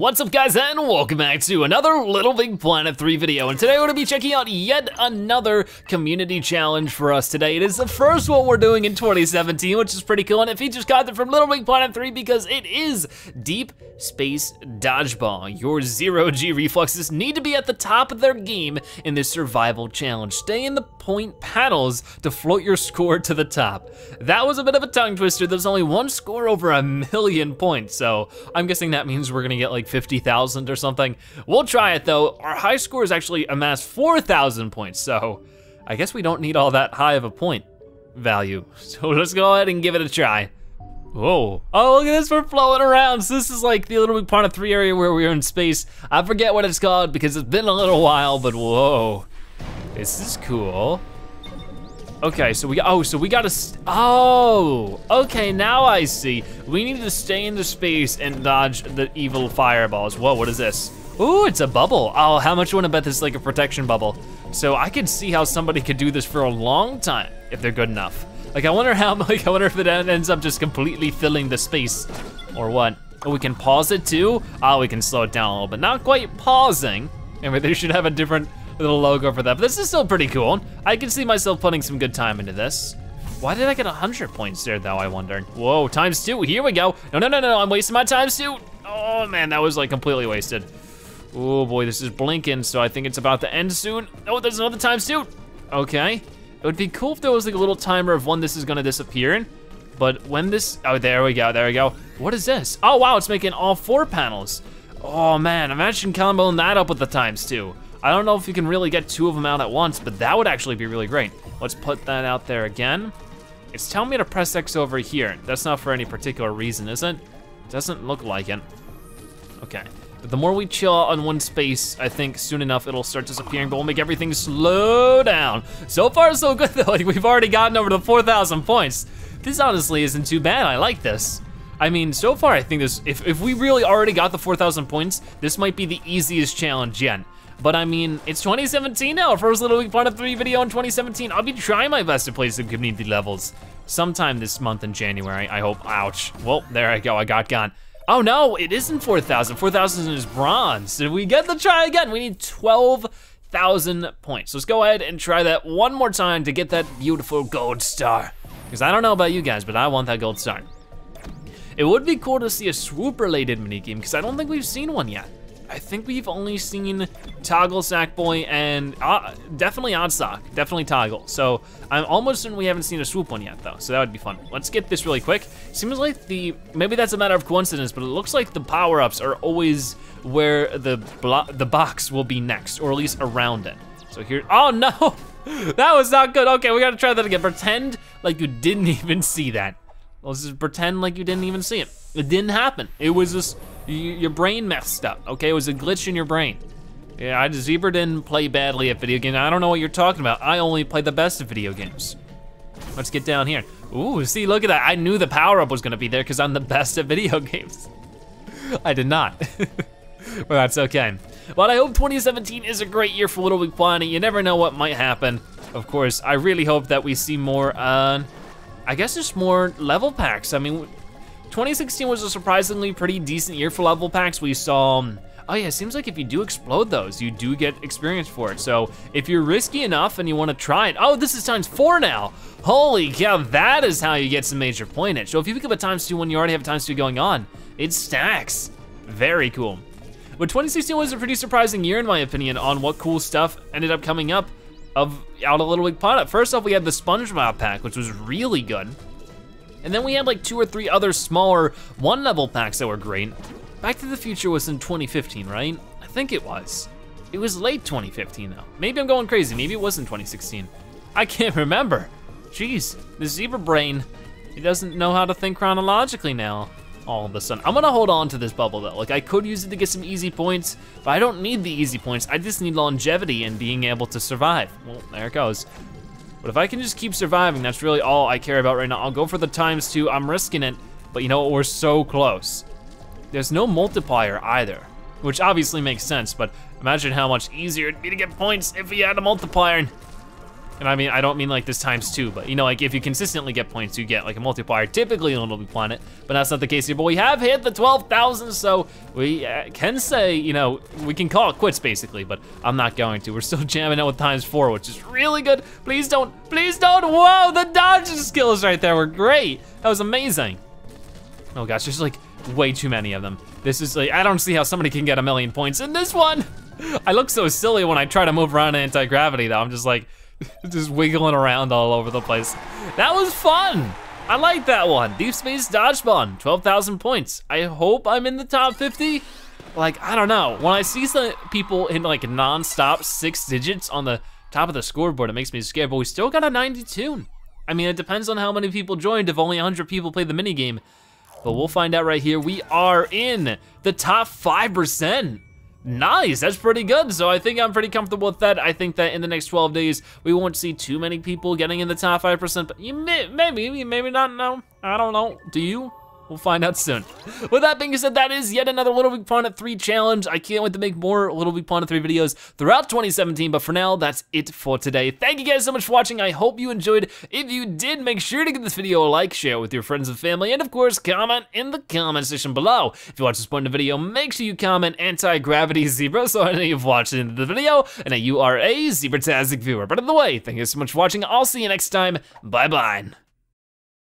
What's up guys and welcome back to another Little Big Planet 3 video and today we're gonna be checking out yet another community challenge for us today. It is the first one we're doing in 2017 which is pretty cool and it features content from Little Big Planet 3 because it is Deep Space Dodgeball. Your zero G reflexes need to be at the top of their game in this survival challenge. Stay in the point panels to float your score to the top. That was a bit of a tongue twister. There's only one score over a million points so I'm guessing that means we're gonna get like 50,000 or something. We'll try it though. Our high score is actually amassed 4,000 points, so I guess we don't need all that high of a point value. So let's go ahead and give it a try. Whoa, oh look at this, we're floating around. So this is like the Little Big Planet 3 area where we're in space. I forget what it's called because it's been a little while, but whoa. This is cool. Okay, so we, oh, so we gotta, oh, okay, now I see. We need to stay in the space and dodge the evil fireballs. Whoa, what is this? Ooh, it's a bubble. Oh, how much you wanna bet this is like a protection bubble? So I could see how somebody could do this for a long time if they're good enough. Like I wonder how, like I wonder if it ends up just completely filling the space or what. Oh, we can pause it too? Oh, we can slow it down a little bit. Not quite pausing. And they should have a different little logo for that. But this is still pretty cool. I can see myself putting some good time into this. Why did I get 100 points there though, I wonder? Whoa, times two, here we go. No, no, no, no, I'm wasting my times two. Oh man, that was like completely wasted. Oh boy, this is blinking, so I think it's about to end soon. Oh, there's another times two. Okay. It would be cool if there was like a little timer of when this is gonna disappear. But when this, oh, there we go, there we go. What is this? Oh wow, it's making all four panels. Oh man, imagine comboing that up with the times two. I don't know if you can really get two of them out at once, but that would actually be really great. Let's put that out there again. It's telling me to press X over here. That's not for any particular reason, is it? Doesn't look like it. Okay. But the more we chill on one space, I think soon enough it'll start disappearing, but we'll make everything slow down. So far, so good though. Like we've already gotten over the 4,000 points. This honestly isn't too bad. I like this. I mean, so far I think this, if, if we really already got the 4,000 points, this might be the easiest challenge yet. But I mean, it's 2017 now. First Little Big Planet 3 video in 2017. I'll be trying my best to play some community levels sometime this month in January, I hope. Ouch. Well, there I go, I got gone. Oh no, it isn't 4,000. 4,000 is bronze. Did we get the try again? We need 12,000 points. Let's go ahead and try that one more time to get that beautiful gold star. Because I don't know about you guys, but I want that gold star. It would be cool to see a swoop related minigame because I don't think we've seen one yet. I think we've only seen Toggle, Sackboy, and uh, definitely Oddsock, definitely Toggle. So I'm almost certain we haven't seen a swoop one yet though, so that would be fun. Let's get this really quick. Seems like the, maybe that's a matter of coincidence, but it looks like the power-ups are always where the the box will be next, or at least around it. So here, oh no! that was not good. Okay, we gotta try that again. Pretend like you didn't even see that. Let's just pretend like you didn't even see it. It didn't happen. It was just your brain messed up, okay? It was a glitch in your brain. Yeah, I Zebra didn't play badly at video games. I don't know what you're talking about. I only play the best of video games. Let's get down here. Ooh, see, look at that. I knew the power-up was gonna be there because I'm the best at video games. I did not. well, that's okay. But I hope 2017 is a great year for Little Big Planet. You never know what might happen. Of course, I really hope that we see more, uh, I guess just more level packs. I mean, 2016 was a surprisingly pretty decent year for level packs. We saw, um, oh yeah, it seems like if you do explode those, you do get experience for it. So if you're risky enough and you wanna try it, oh, this is times four now. Holy cow, that is how you get some major pointage. So if you pick up a times two when you already have a times two going on, it stacks. Very cool. But 2016 was a pretty surprising year in my opinion on what cool stuff ended up coming up of out of Little Big Planet. First off, we had the SpongeBob pack, which was really good. And then we had like two or three other smaller one level packs that were great. Back to the Future was in 2015, right? I think it was. It was late 2015 though. Maybe I'm going crazy, maybe it was in 2016. I can't remember. Jeez, the zebra brain, he doesn't know how to think chronologically now all of a sudden. I'm gonna hold on to this bubble though. Like I could use it to get some easy points, but I don't need the easy points. I just need longevity and being able to survive. Well, there it goes. But if I can just keep surviving, that's really all I care about right now. I'll go for the times two, I'm risking it, but you know we're so close. There's no multiplier either, which obviously makes sense, but imagine how much easier it'd be to get points if we had a multiplier. And I mean, I don't mean like this times two, but you know, like if you consistently get points, you get like a multiplier, typically on Little Big Planet, but that's not the case here. But we have hit the 12,000, so we uh, can say, you know, we can call it quits basically, but I'm not going to. We're still jamming out with times four, which is really good. Please don't, please don't. Whoa, the dodge skills right there were great. That was amazing. Oh gosh, there's like way too many of them. This is like, I don't see how somebody can get a million points in this one. I look so silly when I try to move around anti-gravity though. I'm just like, just wiggling around all over the place. That was fun. I like that one. Deep Space Dodgeball, 12,000 points. I hope I'm in the top 50. Like, I don't know. When I see some people in like non-stop six digits on the top of the scoreboard, it makes me scared, but we still got a 92. I mean, it depends on how many people joined. If only 100 people played the mini game, but we'll find out right here. We are in the top 5%. Nice, that's pretty good. So I think I'm pretty comfortable with that. I think that in the next 12 days, we won't see too many people getting in the top 5%, but you may, maybe, maybe not, no. I don't know, do you? We'll find out soon. With that being said, that is yet another Little Big Planet 3 challenge. I can't wait to make more Little Big Planet 3 videos throughout 2017, but for now, that's it for today. Thank you guys so much for watching. I hope you enjoyed. If you did, make sure to give this video a like, share it with your friends and family, and of course, comment in the comment section below. If you watch this point in the video, make sure you comment anti-gravity zebra so I know you've watched the the video and that you are a zebra-tastic viewer. But either way, thank you so much for watching. I'll see you next time. Bye-bye.